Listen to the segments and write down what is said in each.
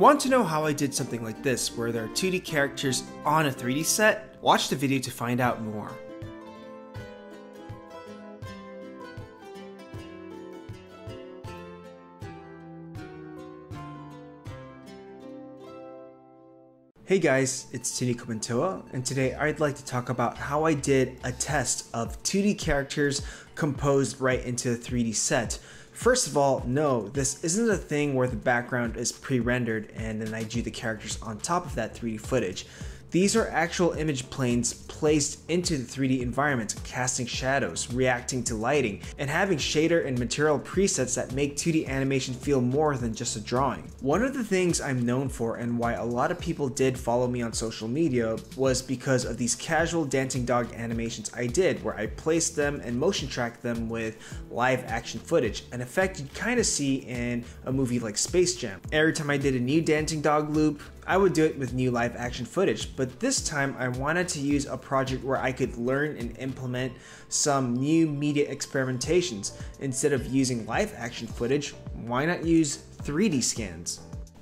Want to know how I did something like this, where there are 2D characters on a 3D set? Watch the video to find out more. Hey guys, it's Toniko Pantoja, and today I'd like to talk about how I did a test of 2D characters composed right into a 3D set. First of all, no, this isn't a thing where the background is pre-rendered and then I do the characters on top of that 3D footage. These are actual image planes placed into the 3D environment, casting shadows, reacting to lighting, and having shader and material presets that make 2D animation feel more than just a drawing. One of the things I'm known for and why a lot of people did follow me on social media was because of these casual dancing dog animations I did where I placed them and motion tracked them with live action footage, an effect you'd kind of see in a movie like Space Jam. Every time I did a new dancing dog loop, I would do it with new live action footage, but this time I wanted to use a project where I could learn and implement some new media experimentations. Instead of using live action footage, why not use 3D scans?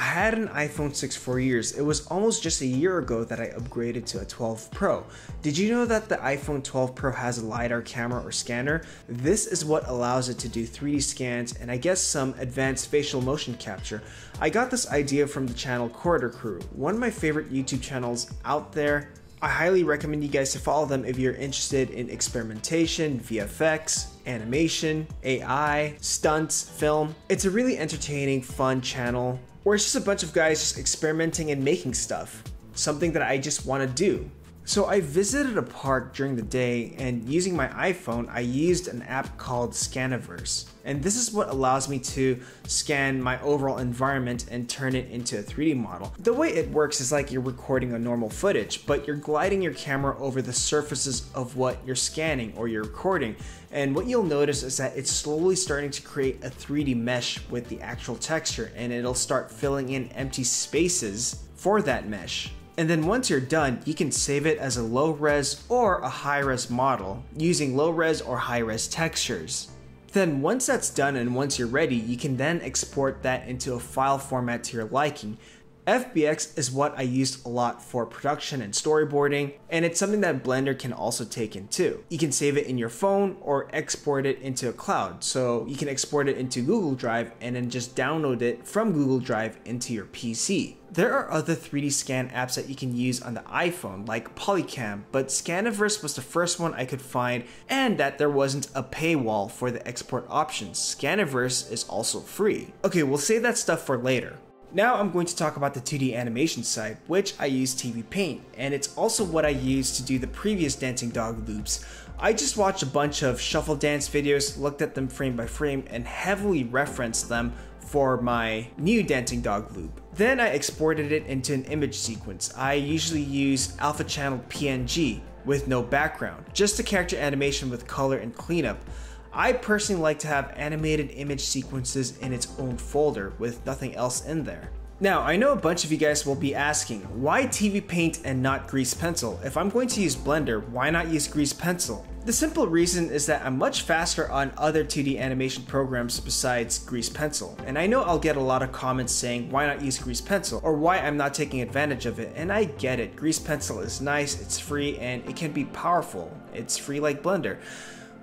I had an iPhone 6 for years. It was almost just a year ago that I upgraded to a 12 Pro. Did you know that the iPhone 12 Pro has a LiDAR camera or scanner? This is what allows it to do 3D scans and I guess some advanced facial motion capture. I got this idea from the channel Corridor Crew, one of my favorite YouTube channels out there. I highly recommend you guys to follow them if you're interested in experimentation, VFX, animation, AI, stunts, film. It's a really entertaining, fun channel or it's just a bunch of guys just experimenting and making stuff. Something that I just want to do. So I visited a park during the day and using my iPhone, I used an app called Scaniverse. And this is what allows me to scan my overall environment and turn it into a 3D model. The way it works is like you're recording a normal footage, but you're gliding your camera over the surfaces of what you're scanning or you're recording. And what you'll notice is that it's slowly starting to create a 3D mesh with the actual texture and it'll start filling in empty spaces for that mesh. And then once you're done, you can save it as a low res or a high res model using low res or high res textures. Then once that's done and once you're ready, you can then export that into a file format to your liking. FBX is what I used a lot for production and storyboarding, and it's something that Blender can also take in too. You can save it in your phone or export it into a cloud. So you can export it into Google Drive and then just download it from Google Drive into your PC. There are other 3D scan apps that you can use on the iPhone, like Polycam, but Scaniverse was the first one I could find, and that there wasn't a paywall for the export options. Scaniverse is also free. Okay, we'll save that stuff for later. Now I'm going to talk about the 2D animation side, which I use TV Paint, and it's also what I used to do the previous Dancing Dog loops. I just watched a bunch of shuffle dance videos, looked at them frame by frame, and heavily referenced them for my new Dancing Dog loop. Then I exported it into an image sequence. I usually use alpha channel PNG with no background, just a character animation with color and cleanup. I personally like to have animated image sequences in its own folder with nothing else in there. Now, I know a bunch of you guys will be asking, why TV Paint and not Grease Pencil? If I'm going to use Blender, why not use Grease Pencil? The simple reason is that I'm much faster on other 2D animation programs besides Grease Pencil, and I know I'll get a lot of comments saying why not use Grease Pencil, or why I'm not taking advantage of it, and I get it. Grease Pencil is nice, it's free, and it can be powerful. It's free like Blender.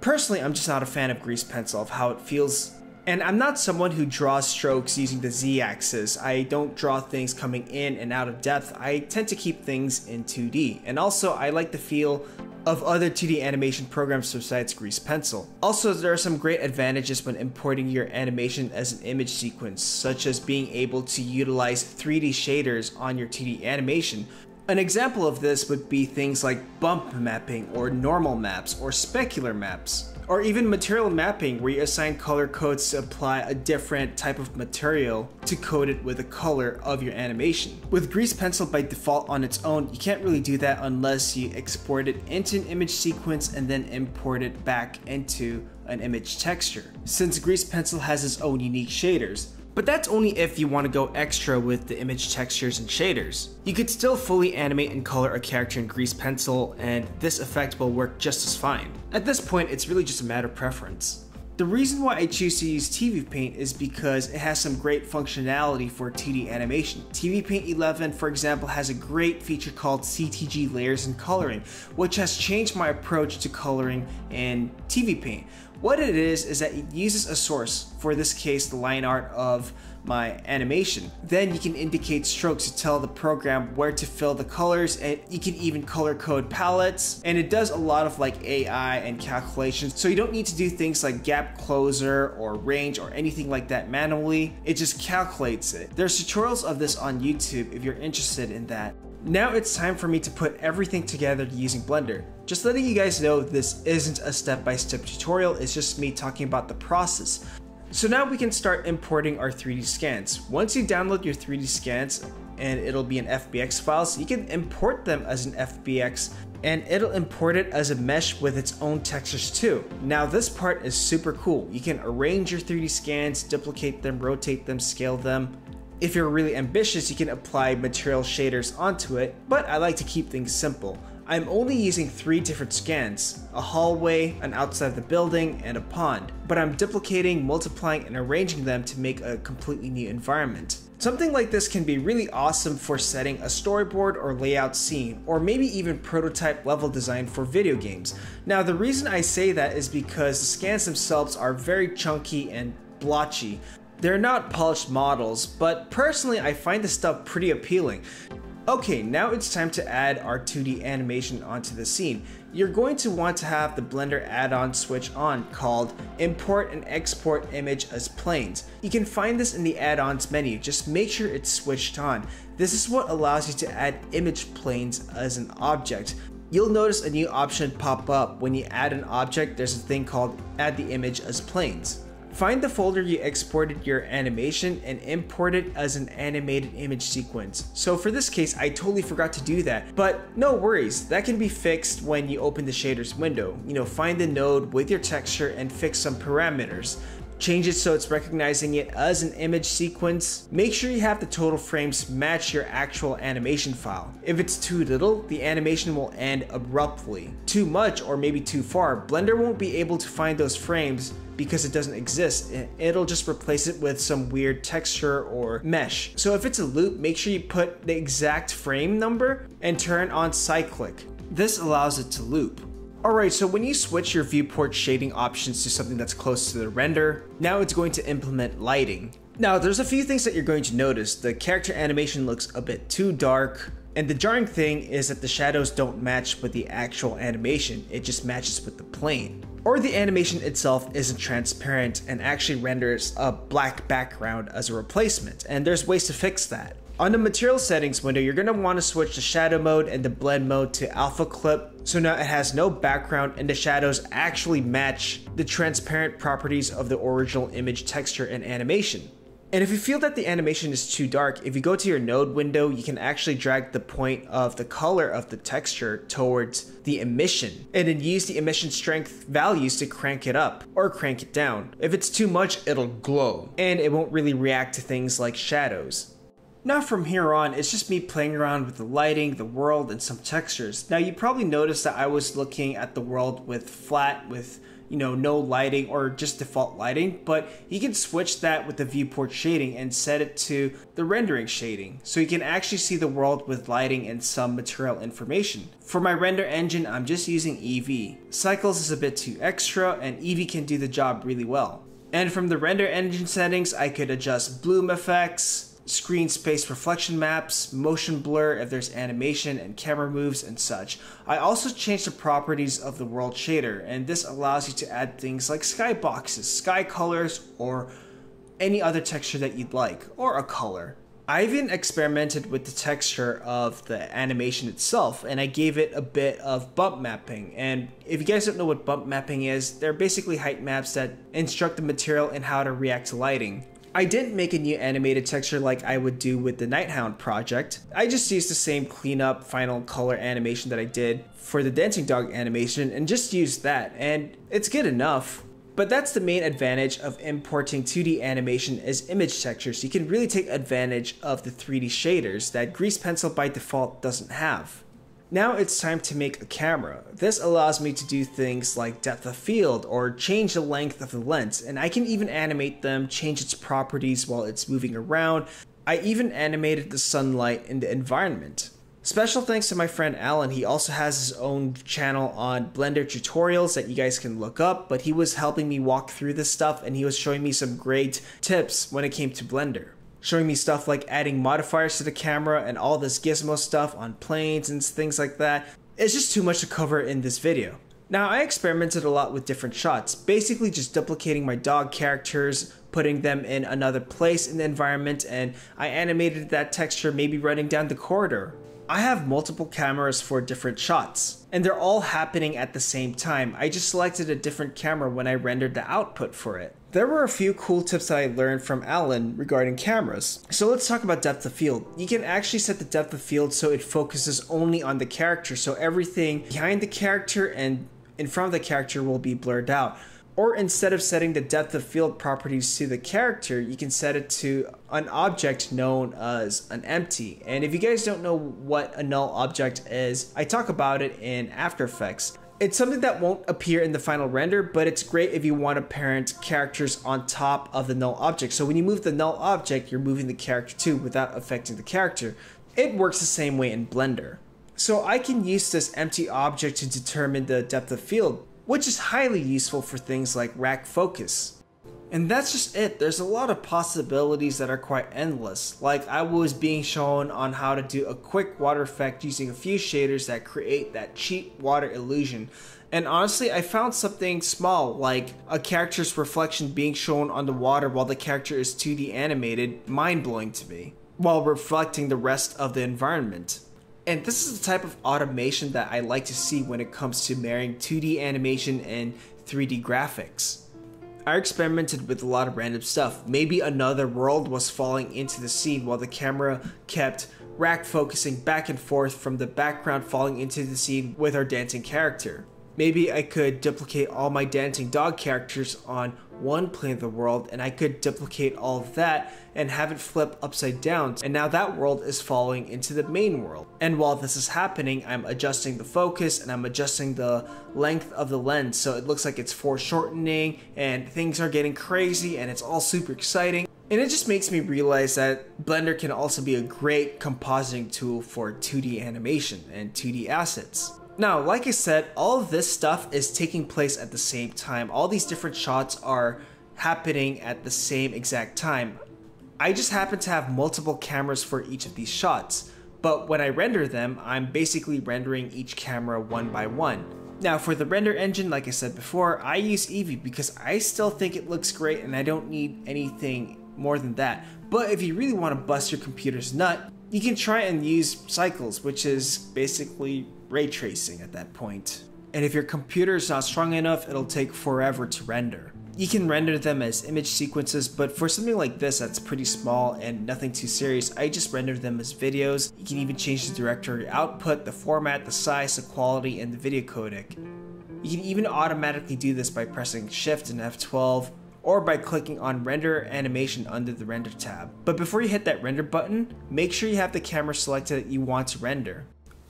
Personally, I'm just not a fan of Grease Pencil, of how it feels and I'm not someone who draws strokes using the z-axis. I don't draw things coming in and out of depth. I tend to keep things in 2D. And also, I like the feel of other 2D animation programs besides Grease Pencil. Also, there are some great advantages when importing your animation as an image sequence, such as being able to utilize 3D shaders on your 2D animation, an example of this would be things like bump mapping or normal maps or specular maps or even material mapping where you assign color codes to apply a different type of material to code it with the color of your animation. With Grease Pencil by default on its own, you can't really do that unless you export it into an image sequence and then import it back into an image texture. Since Grease Pencil has its own unique shaders, but that's only if you want to go extra with the image textures and shaders. You could still fully animate and color a character in Grease Pencil, and this effect will work just as fine. At this point, it's really just a matter of preference. The reason why I choose to use TV Paint is because it has some great functionality for 2D animation. TV Paint 11, for example, has a great feature called CTG Layers and Coloring, which has changed my approach to coloring in TV Paint. What it is, is that it uses a source, for this case the line art of my animation. Then you can indicate strokes to tell the program where to fill the colors and you can even color code palettes and it does a lot of like AI and calculations so you don't need to do things like gap closer or range or anything like that manually. It just calculates it. There's tutorials of this on YouTube if you're interested in that. Now it's time for me to put everything together using Blender. Just letting you guys know this isn't a step-by-step -step tutorial, it's just me talking about the process. So now we can start importing our 3D scans. Once you download your 3D scans, and it'll be an FBX file, so you can import them as an FBX and it'll import it as a mesh with its own textures too. Now this part is super cool. You can arrange your 3D scans, duplicate them, rotate them, scale them. If you're really ambitious, you can apply material shaders onto it, but I like to keep things simple. I'm only using three different scans, a hallway, an outside of the building, and a pond, but I'm duplicating, multiplying, and arranging them to make a completely new environment. Something like this can be really awesome for setting a storyboard or layout scene, or maybe even prototype level design for video games. Now the reason I say that is because the scans themselves are very chunky and blotchy. They're not polished models, but personally I find this stuff pretty appealing. Okay, now it's time to add our 2D animation onto the scene. You're going to want to have the Blender add-on switch on called Import and Export Image as Planes. You can find this in the add-ons menu, just make sure it's switched on. This is what allows you to add image planes as an object. You'll notice a new option pop up when you add an object, there's a thing called Add the Image as Planes. Find the folder you exported your animation and import it as an animated image sequence. So for this case, I totally forgot to do that, but no worries, that can be fixed when you open the shaders window. You know, find the node with your texture and fix some parameters. Change it so it's recognizing it as an image sequence. Make sure you have the total frames match your actual animation file. If it's too little, the animation will end abruptly. Too much or maybe too far, Blender won't be able to find those frames because it doesn't exist. It'll just replace it with some weird texture or mesh. So if it's a loop, make sure you put the exact frame number and turn on cyclic. This allows it to loop. Alright, so when you switch your viewport shading options to something that's close to the render, now it's going to implement lighting. Now, there's a few things that you're going to notice. The character animation looks a bit too dark, and the jarring thing is that the shadows don't match with the actual animation, it just matches with the plane or the animation itself isn't transparent and actually renders a black background as a replacement, and there's ways to fix that. On the material settings window, you're going to want to switch the shadow mode and the blend mode to alpha clip, so now it has no background and the shadows actually match the transparent properties of the original image texture and animation. And if you feel that the animation is too dark, if you go to your node window, you can actually drag the point of the color of the texture towards the emission and then use the emission strength values to crank it up or crank it down. If it's too much, it'll glow and it won't really react to things like shadows. Now from here on, it's just me playing around with the lighting, the world, and some textures. Now you probably noticed that I was looking at the world with flat, with you know, no lighting or just default lighting, but you can switch that with the viewport shading and set it to the rendering shading. So you can actually see the world with lighting and some material information. For my render engine, I'm just using Eevee. Cycles is a bit too extra and Eevee can do the job really well. And from the render engine settings, I could adjust bloom effects, screen space reflection maps, motion blur if there's animation and camera moves and such. I also changed the properties of the world shader and this allows you to add things like skyboxes, sky colors, or any other texture that you'd like, or a color. I even experimented with the texture of the animation itself and I gave it a bit of bump mapping. And if you guys don't know what bump mapping is, they're basically height maps that instruct the material in how to react to lighting. I didn't make a new animated texture like I would do with the Nighthound project. I just used the same cleanup final color animation that I did for the Dancing Dog animation and just used that, and it's good enough. But that's the main advantage of importing 2D animation as image textures. You can really take advantage of the 3D shaders that Grease Pencil by default doesn't have. Now it's time to make a camera. This allows me to do things like depth of field or change the length of the lens, and I can even animate them, change its properties while it's moving around. I even animated the sunlight in the environment. Special thanks to my friend Allan, he also has his own channel on Blender tutorials that you guys can look up, but he was helping me walk through this stuff and he was showing me some great tips when it came to Blender showing me stuff like adding modifiers to the camera and all this gizmo stuff on planes and things like that. It's just too much to cover in this video. Now, I experimented a lot with different shots, basically just duplicating my dog characters, putting them in another place in the environment, and I animated that texture maybe running down the corridor. I have multiple cameras for different shots, and they're all happening at the same time. I just selected a different camera when I rendered the output for it. There were a few cool tips that I learned from Allan regarding cameras. So let's talk about depth of field. You can actually set the depth of field so it focuses only on the character, so everything behind the character and in front of the character will be blurred out. Or instead of setting the depth of field properties to the character, you can set it to an object known as an empty. And if you guys don't know what a null object is, I talk about it in After Effects. It's something that won't appear in the final render, but it's great if you want to parent characters on top of the null object. So when you move the null object, you're moving the character too without affecting the character. It works the same way in Blender. So I can use this empty object to determine the depth of field, which is highly useful for things like rack focus. And that's just it. There's a lot of possibilities that are quite endless. Like I was being shown on how to do a quick water effect using a few shaders that create that cheap water illusion. And honestly, I found something small, like a character's reflection being shown on the water while the character is 2D animated, mind blowing to me, while reflecting the rest of the environment. And this is the type of automation that I like to see when it comes to marrying 2D animation and 3D graphics. I experimented with a lot of random stuff. Maybe another world was falling into the scene while the camera kept rack focusing back and forth from the background falling into the scene with our dancing character. Maybe I could duplicate all my dancing dog characters on one plane of the world and I could duplicate all of that and have it flip upside down. And now that world is falling into the main world. And while this is happening, I'm adjusting the focus and I'm adjusting the length of the lens so it looks like it's foreshortening and things are getting crazy and it's all super exciting. And it just makes me realize that Blender can also be a great compositing tool for 2D animation and 2D assets. Now, like I said, all of this stuff is taking place at the same time. All these different shots are happening at the same exact time. I just happen to have multiple cameras for each of these shots, but when I render them, I'm basically rendering each camera one by one. Now for the render engine, like I said before, I use Eevee because I still think it looks great and I don't need anything more than that. But if you really want to bust your computer's nut, you can try and use Cycles, which is basically ray tracing at that point. And if your computer is not strong enough, it'll take forever to render. You can render them as image sequences, but for something like this that's pretty small and nothing too serious, I just render them as videos. You can even change the directory output, the format, the size, the quality, and the video codec. You can even automatically do this by pressing Shift and F12 or by clicking on render animation under the render tab. But before you hit that render button, make sure you have the camera selected that you want to render.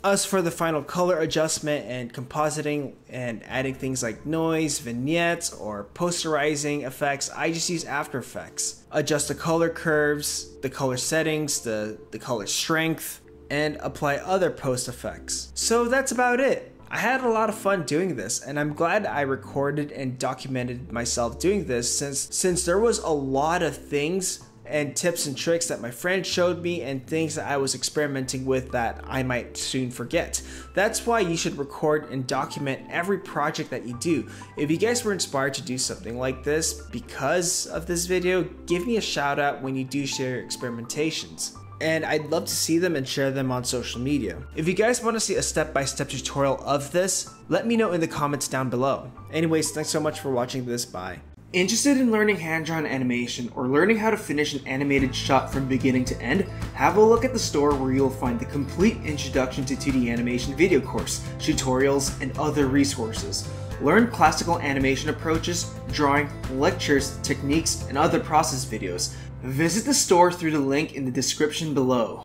As for the final color adjustment and compositing and adding things like noise, vignettes, or posterizing effects, I just use After Effects. Adjust the color curves, the color settings, the, the color strength, and apply other post effects. So that's about it. I had a lot of fun doing this and I'm glad I recorded and documented myself doing this since since there was a lot of things and tips and tricks that my friend showed me and things that I was experimenting with that I might soon forget. That's why you should record and document every project that you do. If you guys were inspired to do something like this because of this video, give me a shout out when you do share your experimentations and I'd love to see them and share them on social media. If you guys want to see a step-by-step -step tutorial of this, let me know in the comments down below. Anyways, thanks so much for watching this, bye. Interested in learning hand-drawn animation or learning how to finish an animated shot from beginning to end? Have a look at the store where you'll find the complete Introduction to 2D Animation video course, tutorials, and other resources. Learn classical animation approaches, drawing, lectures, techniques, and other process videos. Visit the store through the link in the description below.